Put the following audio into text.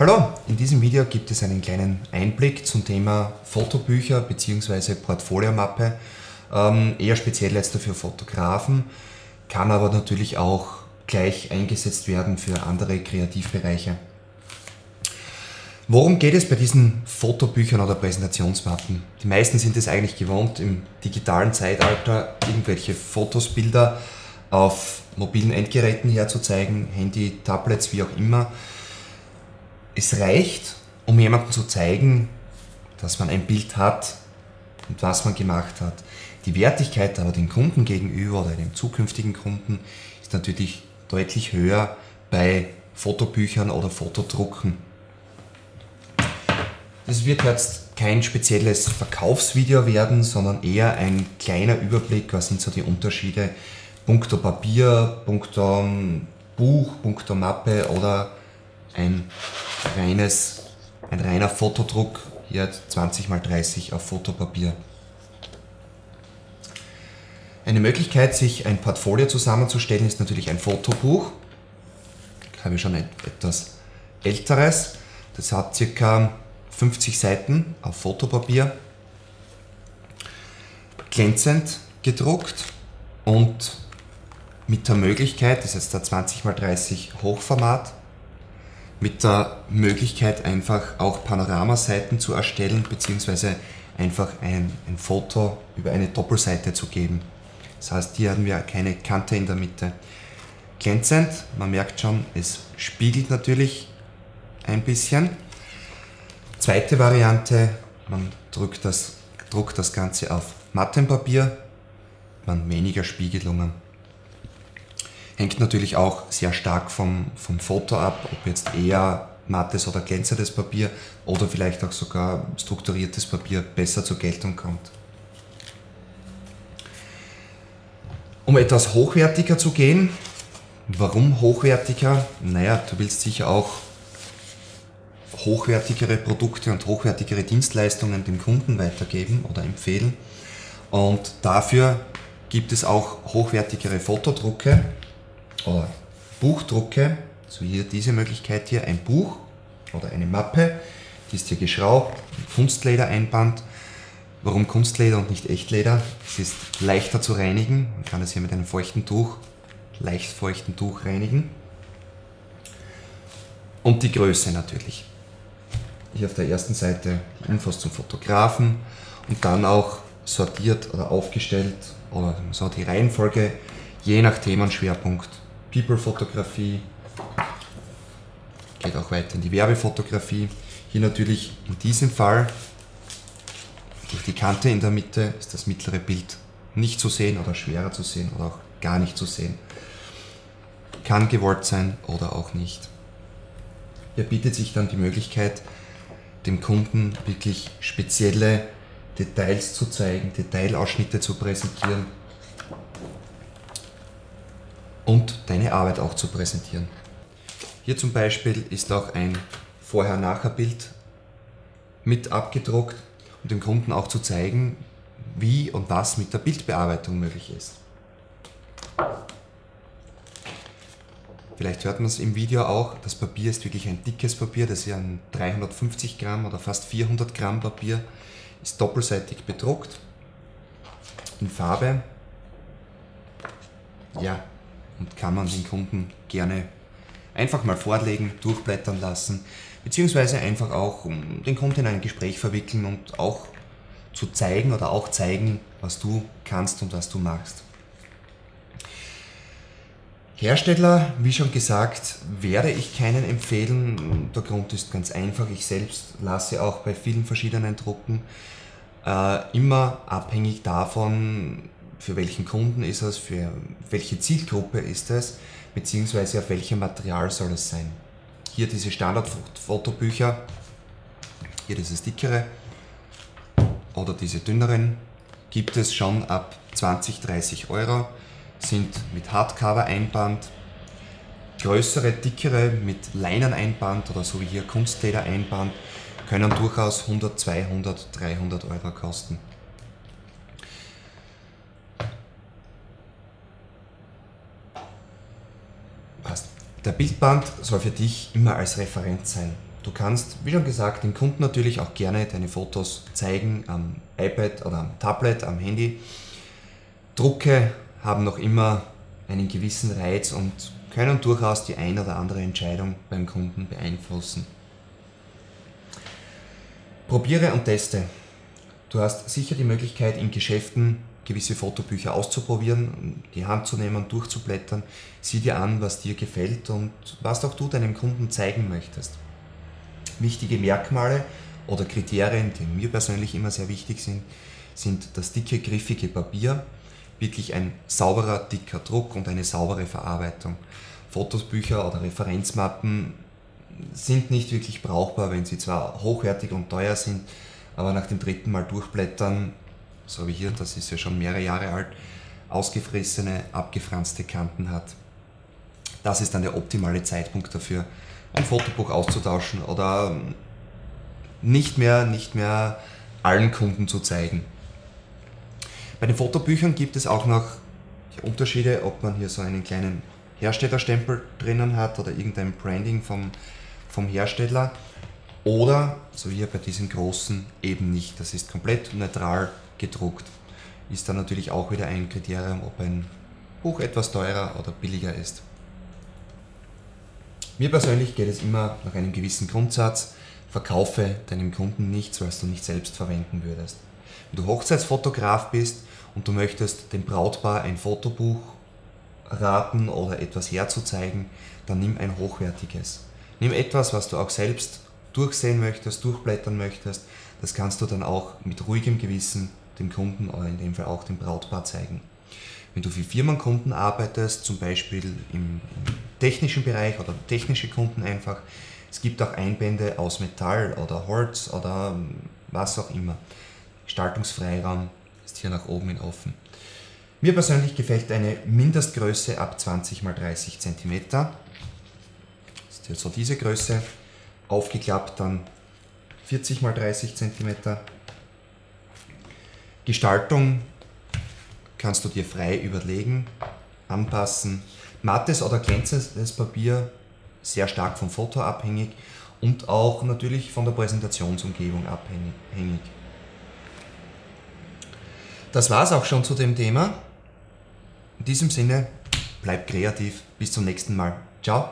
Hallo, in diesem Video gibt es einen kleinen Einblick zum Thema Fotobücher bzw. Portfoliomappe. Ähm, eher speziell jetzt für Fotografen, kann aber natürlich auch gleich eingesetzt werden für andere Kreativbereiche. Worum geht es bei diesen Fotobüchern oder Präsentationsmappen? Die meisten sind es eigentlich gewohnt, im digitalen Zeitalter irgendwelche Fotos, Bilder auf mobilen Endgeräten herzuzeigen, Handy, Tablets, wie auch immer es reicht, um jemandem zu zeigen, dass man ein Bild hat und was man gemacht hat. Die Wertigkeit aber dem Kunden gegenüber oder dem zukünftigen Kunden ist natürlich deutlich höher bei Fotobüchern oder Fotodrucken. Das wird jetzt kein spezielles Verkaufsvideo werden, sondern eher ein kleiner Überblick, was sind so die Unterschiede punkto Papier, punkto Buch, punkto Mappe oder ein reines, ein reiner Fotodruck, hier 20 x 30 auf Fotopapier. Eine Möglichkeit, sich ein Portfolio zusammenzustellen, ist natürlich ein Fotobuch. Ich habe schon ein etwas älteres. Das hat ca. 50 Seiten auf Fotopapier, glänzend gedruckt und mit der Möglichkeit, das ist jetzt der 20 x 30 Hochformat, mit der Möglichkeit einfach auch Panoramaseiten zu erstellen beziehungsweise einfach ein, ein Foto über eine Doppelseite zu geben. Das heißt, hier haben wir keine Kante in der Mitte. Glänzend, man merkt schon, es spiegelt natürlich ein bisschen. Zweite Variante, man drückt das, druckt das Ganze auf mattem Papier, man weniger Spiegelungen. Hängt natürlich auch sehr stark vom, vom Foto ab, ob jetzt eher mattes oder glänzendes Papier oder vielleicht auch sogar strukturiertes Papier besser zur Geltung kommt. Um etwas hochwertiger zu gehen, warum hochwertiger? Naja, du willst sicher auch hochwertigere Produkte und hochwertigere Dienstleistungen dem Kunden weitergeben oder empfehlen. Und dafür gibt es auch hochwertigere Fotodrucke, oder Buchdrucke, so hier diese Möglichkeit hier, ein Buch oder eine Mappe, die ist hier geschraubt, Kunstledereinband. Warum Kunstleder und nicht Echtleder? Es ist leichter zu reinigen, man kann es hier mit einem feuchten Tuch, leicht feuchten Tuch reinigen. Und die Größe natürlich. Hier auf der ersten Seite Infos zum Fotografen und dann auch sortiert oder aufgestellt oder so die Reihenfolge je nach Themenschwerpunkt People-Fotografie, geht auch weiter in die Werbefotografie. Hier natürlich in diesem Fall durch die Kante in der Mitte ist das mittlere Bild nicht zu sehen oder schwerer zu sehen oder auch gar nicht zu sehen. Kann gewollt sein oder auch nicht. Hier bietet sich dann die Möglichkeit, dem Kunden wirklich spezielle Details zu zeigen, Detailausschnitte zu präsentieren und deine Arbeit auch zu präsentieren. Hier zum Beispiel ist auch ein Vorher-Nachher-Bild mit abgedruckt, um dem Kunden auch zu zeigen, wie und was mit der Bildbearbeitung möglich ist. Vielleicht hört man es im Video auch, das Papier ist wirklich ein dickes Papier, das ist ein 350 Gramm oder fast 400 Gramm Papier, ist doppelseitig bedruckt, in Farbe. Ja, und kann man den Kunden gerne einfach mal vorlegen, durchblättern lassen, beziehungsweise einfach auch den Kunden in ein Gespräch verwickeln und auch zu zeigen oder auch zeigen, was du kannst und was du magst. Hersteller, wie schon gesagt, werde ich keinen empfehlen. Der Grund ist ganz einfach. Ich selbst lasse auch bei vielen verschiedenen Drucken äh, immer abhängig davon, für welchen Kunden ist es, für welche Zielgruppe ist es, beziehungsweise auf welchem Material soll es sein. Hier diese Standardfotobücher, hier dieses dickere oder diese dünneren, gibt es schon ab 20, 30 Euro, sind mit Hardcover-Einband, größere, dickere mit Leineneinband oder so wie hier Kunstleder-Einband können durchaus 100, 200, 300 Euro kosten. Der Bildband soll für dich immer als Referenz sein. Du kannst, wie schon gesagt, dem Kunden natürlich auch gerne deine Fotos zeigen am iPad oder am Tablet, am Handy. Drucke haben noch immer einen gewissen Reiz und können durchaus die ein oder andere Entscheidung beim Kunden beeinflussen. Probiere und teste. Du hast sicher die Möglichkeit in Geschäften gewisse Fotobücher auszuprobieren, die Hand zu nehmen, durchzublättern. Sieh dir an, was dir gefällt und was auch du deinem Kunden zeigen möchtest. Wichtige Merkmale oder Kriterien, die mir persönlich immer sehr wichtig sind, sind das dicke, griffige Papier, wirklich ein sauberer, dicker Druck und eine saubere Verarbeitung. Fotosbücher oder Referenzmappen sind nicht wirklich brauchbar, wenn sie zwar hochwertig und teuer sind, aber nach dem dritten Mal durchblättern, so wie hier, das ist ja schon mehrere Jahre alt, ausgefressene, abgefranste Kanten hat. Das ist dann der optimale Zeitpunkt dafür, ein Fotobuch auszutauschen oder nicht mehr, nicht mehr allen Kunden zu zeigen. Bei den Fotobüchern gibt es auch noch Unterschiede, ob man hier so einen kleinen Herstellerstempel drinnen hat oder irgendein Branding vom, vom Hersteller oder, so wie hier bei diesem großen, eben nicht. Das ist komplett neutral gedruckt. Ist dann natürlich auch wieder ein Kriterium, ob ein Buch etwas teurer oder billiger ist. Mir persönlich geht es immer nach einem gewissen Grundsatz, verkaufe deinem Kunden nichts, was du nicht selbst verwenden würdest. Wenn du Hochzeitsfotograf bist und du möchtest dem Brautpaar ein Fotobuch raten oder etwas herzuzeigen, dann nimm ein hochwertiges. Nimm etwas, was du auch selbst durchsehen möchtest, durchblättern möchtest. Das kannst du dann auch mit ruhigem Gewissen dem Kunden oder in dem Fall auch dem Brautpaar zeigen. Wenn du für Firmenkunden arbeitest, zum Beispiel im, technischen Bereich oder technische Kunden einfach, es gibt auch Einbände aus Metall oder Holz oder ähm, was auch immer. Gestaltungsfreiraum ist hier nach oben hin offen. Mir persönlich gefällt eine Mindestgröße ab 20 x 30 cm. Das ist hier so diese Größe. Aufgeklappt dann 40 x 30 cm. Gestaltung kannst du dir frei überlegen, anpassen. Mattes oder glänzendes Papier, sehr stark vom Foto abhängig und auch natürlich von der Präsentationsumgebung abhängig. Das war es auch schon zu dem Thema. In diesem Sinne, bleib kreativ. Bis zum nächsten Mal. Ciao.